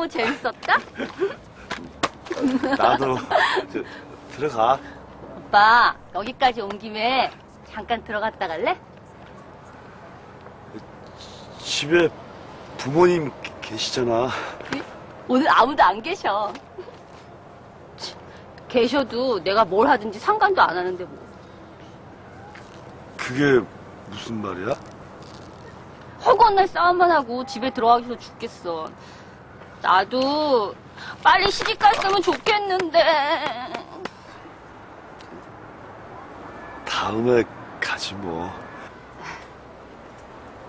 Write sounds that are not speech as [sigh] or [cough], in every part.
어우, 재밌었다? 나도 저, 들어가. 오빠, 여기까지 온 김에 잠깐 들어갔다 갈래? 집에 부모님 계- 계시잖아. 오늘 아무도 안 계셔. 치, 계셔도 내가 뭘 하든지 상관도 안 하는데 뭐. 그게 무슨 말이야? 허구한 날 싸움만 하고 집에 들어가기 싫어 죽겠어. 나도 빨리 시집 갔으면 좋겠는데. 다음에 가지 뭐.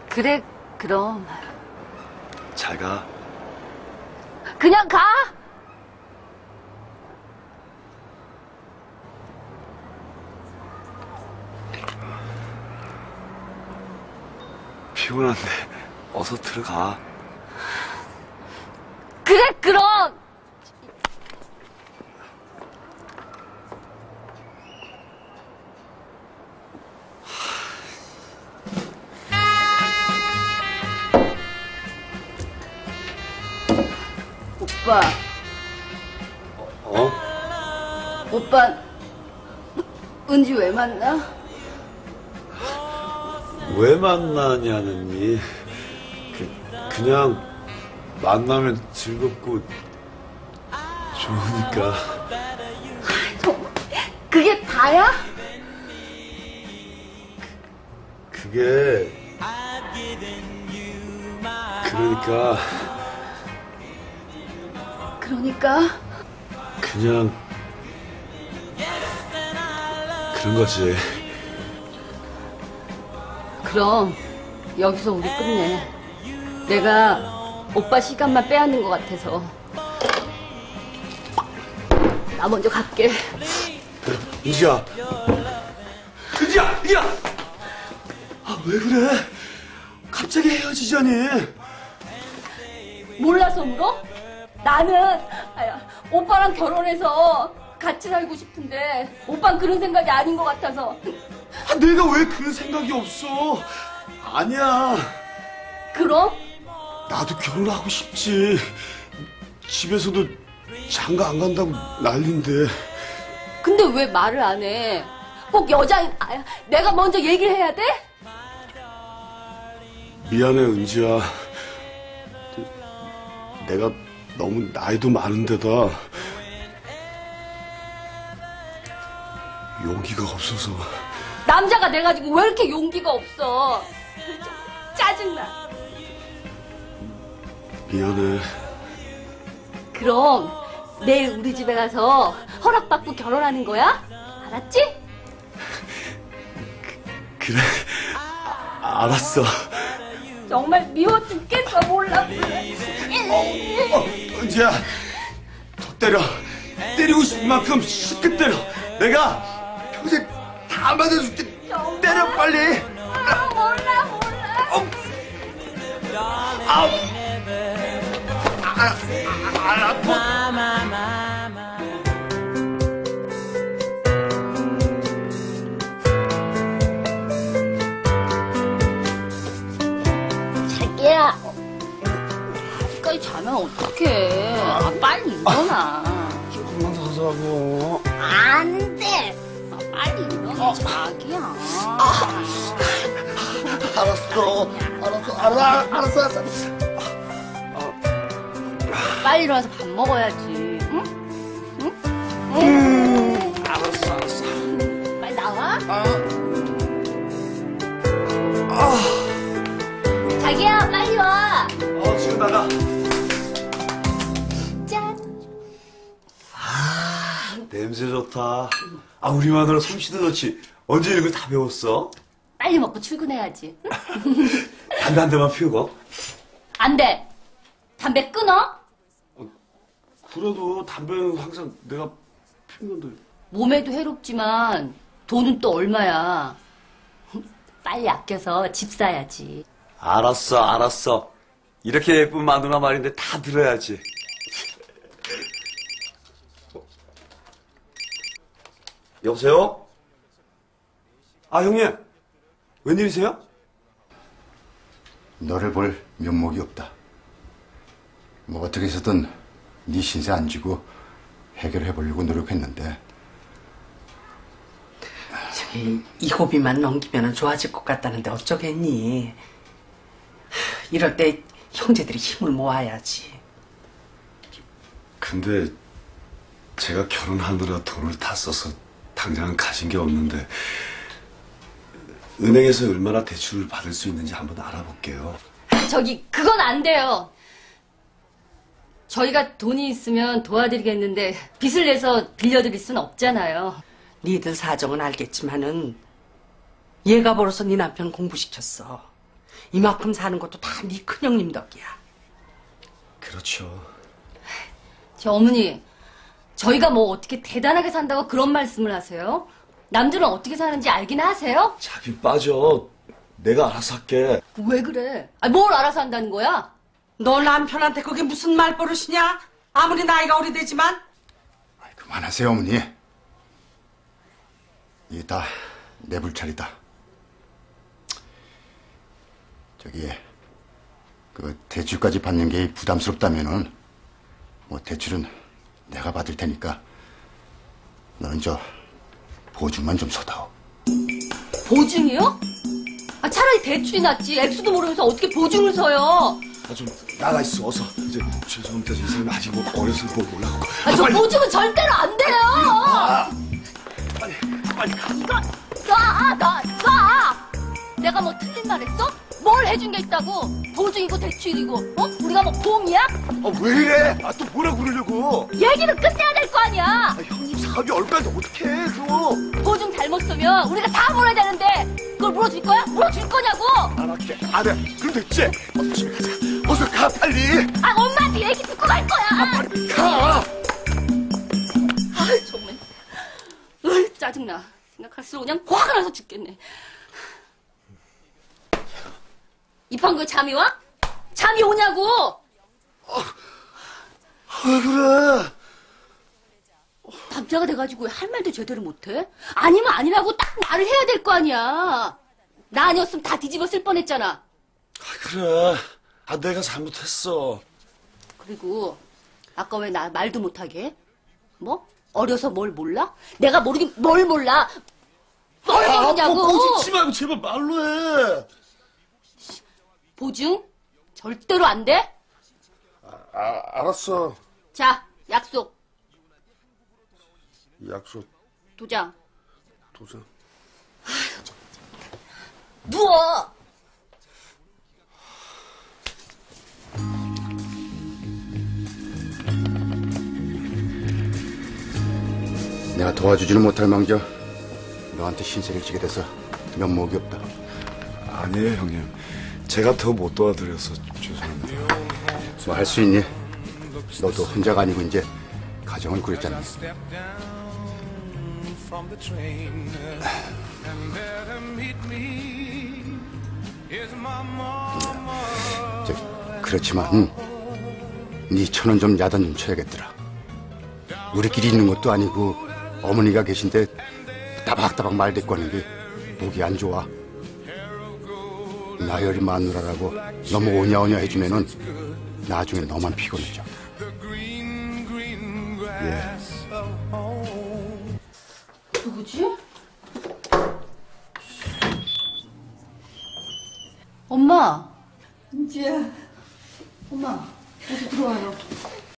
그래, 그럼. 잘 가. 그냥 가! 피곤한데 어서 들어가. 그래, 그럼! 오빠, 어? 오빠, 은지 왜 만나? 왜 만나냐느니 그, 그냥 만나면 즐겁고 좋으니까 그게 다야? 그게 그러니까 그러니까, 그냥 그런 거지 그럼 여기서 우리 끝내. 내가 오빠 시간만 빼앗는 것 같아서. 나 먼저 갈게. 은지야. 은지야 은지야 아 왜 그래? 갑자기 헤어지자니? 몰라서 울어? 나는 아야, 오빠랑 결혼해서 같이 살고 싶은데 오빠는 그런 생각이 아닌 것 같아서. 아, 내가 왜 그런 생각이 없어? 아니야. 그럼 나도 결혼하고 싶지. 집에서도 장가 안 간다고 난린데. 근데 왜 말을 안 해? 꼭 여자 아야, 내가 먼저 얘기를 해야 돼? 미안해, 은지야. 내가 너무 나이도 많은데다 용기가 없어서. 남자가 돼 가지고 왜 이렇게 용기가 없어? 좀 짜증나. 미안해. 그럼 내일 우리 집에 가서 허락받고 결혼하는 거야? 알았지? 그래. 아, 알았어. 정말 미워 죽겠어 몰라 몰라. 어, 은지야. 더 때려. 때리고 싶은 만큼 쉽게 때려. 내가 평생 다 맞아줄게. 때려, 빨리. 아, 아. 자기야. 여기까지 자면 어떡해. 아, 빨리 일어나. 조금만 더 자고. 안 돼. 아, 빨리 일어나, 자기야. 알았어. 알았어. 알아, 알았어, 알았어. 빨리 일어나서 밥 먹어야지. 응? 응? 응? 음, 알았어, 알았어. 빨리 나와. 자기야, 빨리 와. 어, 지금 나가. 짠. 냄새 좋다. 아, 우리 마누라 솜씨도 좋지. 언제 이런 걸 다 배웠어? 빨리 먹고 출근해야지. 응? [laughs] 담배 한 대만 피우고. 안 돼. 담배 끊어? 그래도 담배는 항상 내가 피우는데. 몸에도 해롭지만 돈은 또 얼마야. 빨리 아껴서 집 사야지. 알았어, 알았어. 이렇게 예쁜 마누라 말인데 다 들어야지. [laughs] 여보세요? 아, 형님. 웬일이세요? 너를 볼 면목이 없다. 뭐 어떻게 해서든 네 신세 안 지고 해결해 보려고 노력했는데 저기 이 고비만 넘기면 좋아질 것 같다는데 어쩌겠니? 하, 이럴 때 형제들이 힘을 모아야지. 근데 제가 결혼하느라 돈을 다 써서 당장은 가진 게 없는데 은행에서 얼마나 대출을 받을 수 있는지 한번 알아볼게요. 저기 그건 안 돼요. 저희가 돈이 있으면 도와드리겠는데 빚을 내서 빌려드릴 순 없잖아요. 니들 사정은 알겠지만은 얘가 벌어서 네 남편 공부시켰어. 이만큼 사는 것도 다 네 큰형님 덕이야. 그렇죠. 저 어머니, 저희가 뭐 어떻게 대단하게 산다고 그런 말씀을 하세요? 남들은 어떻게 사는지 알긴 하세요? 자기 빠져. 내가 알아서 할게. 왜 그래? 아, 뭘 알아서 한다는 거야? 너 남편한테 그게 무슨 말버릇이냐? 아무리 나이가 어리되지만 아이, 그만하세요 어머니 이게 다 내 불찰이다 저기 그 대출까지 받는 게 부담스럽다면은 뭐 대출은 내가 받을 테니까 너는 저 보증만 좀 서다오 보증이요? 아, 차라리 대출이 낫지. 액수도 모르면서 어떻게 보증을 서요? 아, 좀 나가 있어, 어서. 이제 죄송합니다. 이 사람이 아직 뭐 어려서 뭐 몰라고. 아, 저 보증은 절대로 안 돼요! 빨리, 빨리 가. 쏴! 나 쏴! 내가 뭐 틀린 말 했어? 뭘 해준 게 있다고? 보증이고 대출이고, 어? 우리가 뭐 공이야? 아, 왜 이래? 아, 또 뭐라 그러려고? 얘기는 끝내야 될 거 아니야! 아, 형님 사업이 얼마인데 어떻게 해, 그거? 보증 잘못 쓰면 우리가 다 물어야 되는데, 그걸 물어줄 거야? 물어줄 거냐고! 안 할게. 안 해. 그럼 됐지? 집에 가자. 어서 가, 빨리. 아, 엄마한테 얘기 듣고 갈 거야! 빨리 가. 아이, 정말. 으, 짜증나. 생각할수록 그냥 화가 나서 죽겠네. 이 판국에 잠이 와? 잠이 오냐고! 왜 그래? 남자가 돼가지고 왜할 말도 제대로 못해? 아니면 아니라고 딱 말을 해야 될 거 아니야. 나 아니었으면 다 뒤집어 쓸 뻔했잖아. 아, 그래. 아, 내가 잘못했어. 그리고 아까 왜 나 말도 못하게 해? 뭐? 어려서 뭘 몰라? 내가 모르긴 뭘 몰라? 뭘 모르냐고! 뭐, 꼬집지 말고 제발 말로 해. 보증? 절대로 안 돼? 아, 알았어. 자, 약속. 약속 도장. 도장. 누워! 내가 도와주지는 못할 망정 너한테 신세를 지게 돼서 면목이 없다 아니에요, 형님. 제가 더 못 도와드려서 죄송합니다. 뭐 할 수 있니? 너도 혼자가 아니고 이제 가정을 꾸렸잖아. 저, 그렇지만 네 천원 좀 야단 좀 쳐야겠더라. 우리끼리 있는 것도 아니고 어머니가 계신데 따박따박 말 대꾸 하는 게 보기 안 좋아. 나열이 마누라라고 너무 오냐오냐 해주면은 나중에 너만 피곤해져. Home. 누구지? 엄마. 은지야. 엄마, 어서 들어와요.